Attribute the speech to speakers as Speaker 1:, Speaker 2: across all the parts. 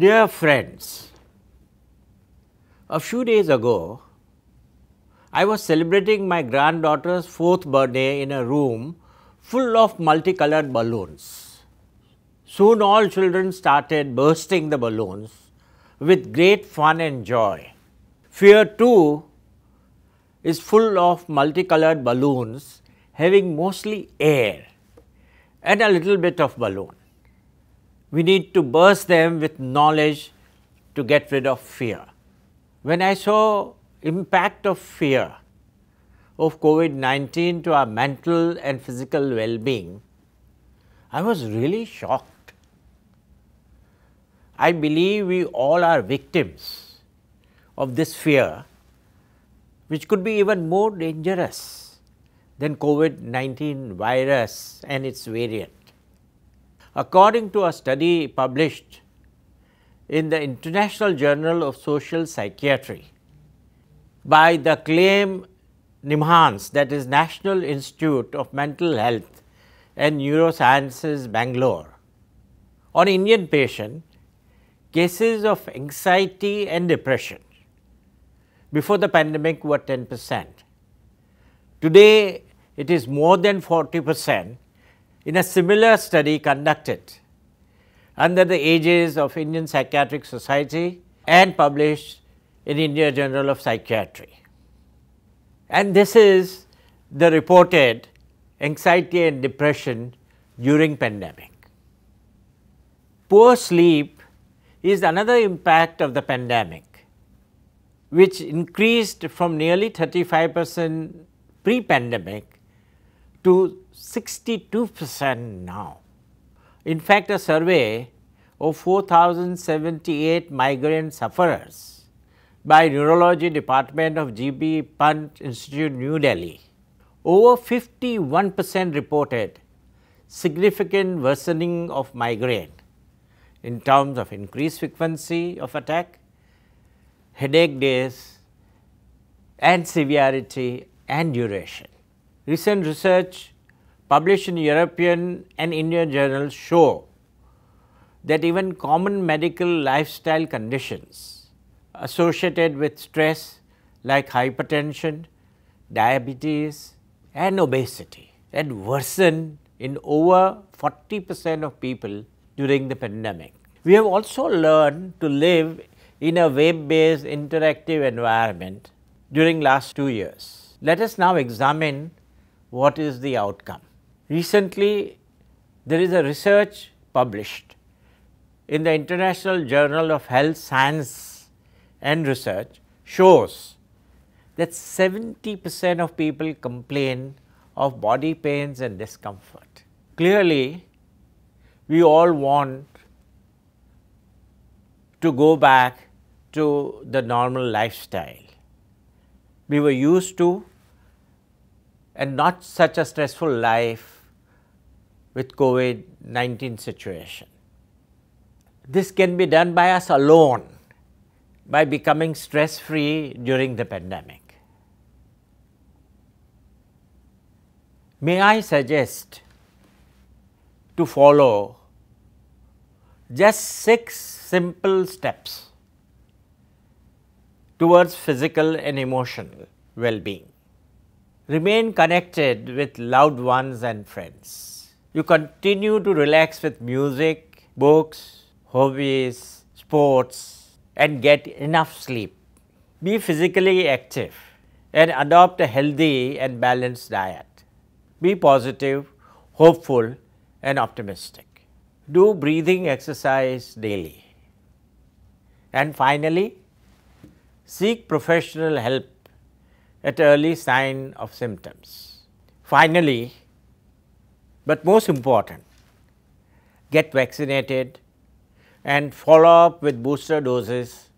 Speaker 1: Dear friends, a few days ago, I was celebrating my granddaughter's fourth birthday in a room full of multicolored balloons. Soon all children started bursting the balloons with great fun and joy. Fear too is full of multicolored balloons having mostly air and a little bit of balloon. We need to burst them with knowledge to get rid of fear. When I saw impact of fear of COVID-19 to our mental and physical well-being, I was really shocked. I believe we all are victims of this fear, which could be even more dangerous than COVID-19 virus and its variant. According to a study published in the International Journal of Social Psychiatry by the CLAIM NIMHANS that is National Institute of Mental Health and Neurosciences Bangalore on Indian patient cases of anxiety and depression before the pandemic were 10 percent. Today it is more than 40 percent in a similar study conducted under the aegis of Indian Psychiatric Society and published in India Journal of Psychiatry. And this is the reported anxiety and depression during pandemic. Poor sleep is another impact of the pandemic, which increased from nearly 35 percent pre-pandemic to 62 percent now. In fact, a survey of 4078 migraine sufferers by Neurology Department of G.B. Pant Institute, New Delhi, over 51 percent reported significant worsening of migraine in terms of increased frequency of attack, headache days and severity and duration. Recent research published in European and Indian journals show that even common medical lifestyle conditions associated with stress like hypertension, diabetes and obesity had worsened in over 40 percent of people during the pandemic. We have also learned to live in a web based interactive environment during last 2 years. Let us now examine what is the outcome. Recently, there is a research published in the International Journal of Health Science and Research shows that 70 percent of people complain of body pains and discomfort. Clearly, we all want to go back to the normal lifestyle. We were used to and not such a stressful life with COVID-19 situation. This can be done by us alone by becoming stress free during the pandemic. May I suggest to follow just six simple steps towards physical and emotional well-being. Remain connected with loved ones and friends you continue to relax with music, books, hobbies, sports and get enough sleep. Be physically active and adopt a healthy and balanced diet. Be positive, hopeful and optimistic. Do breathing exercise daily. And finally, seek professional help at early sign of symptoms. Finally, but most important, get vaccinated and follow up with booster doses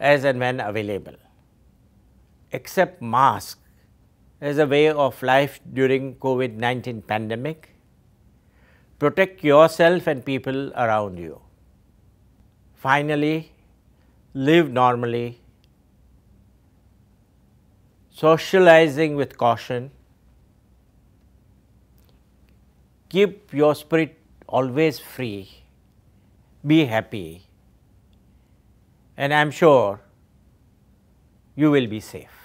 Speaker 1: as and when available. Accept mask as a way of life during COVID-19 pandemic. Protect yourself and people around you. Finally, live normally, socializing with caution keep your spirit always free, be happy and I am sure you will be safe.